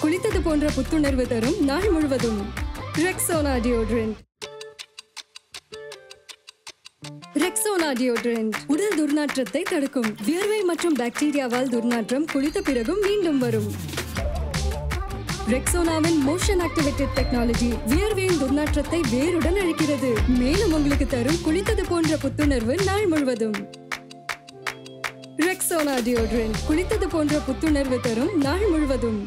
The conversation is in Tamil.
குளித்தது போன்ற புத்துணர்வு தரும் நாள் முழுவதும் ரெக்ஸோனா டியோட்ரண்ட் ரெக்ஸோனா டியோட்ரண்ட் உடல் துர்நாற்றத்தை தடுக்கும். வியர்வை மற்றும் பாக்டீரியாவால் துர்நாற்றம் குளித்த பிறகும் மீண்டும் வரும். ரெக்ஸோனாவின் மோஷன் ஆக்டிவேட்டட் டெக்னாலஜி வியர்வையின் துர்நாற்றத்தை வேருடன் அழிக்கிறது. மேலும் உங்களுக்கு தரும் குளித்தது போன்ற புத்துணர்வு நாள் முழுவதும். ரெக்ஸோனா டியோட்ரண்ட் குளித்தது போன்ற புத்துணர்வு தரும் நாள் முழுவதும்.